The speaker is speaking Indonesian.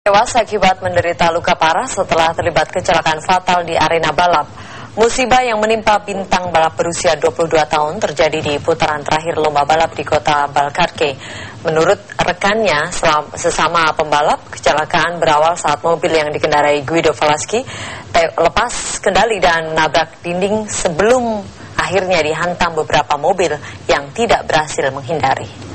tewas akibat menderita luka parah setelah terlibat kecelakaan fatal di arena balap. Musibah yang menimpa bintang balap berusia 22 tahun terjadi di putaran terakhir lomba balap di kota Balkarke. Menurut rekannya, sesama pembalap, kecelakaan berawal saat mobil yang dikendarai Guido Falaski lepas kendali dan nabrak dinding sebelum akhirnya dihantam beberapa mobil yang tidak berhasil menghindari.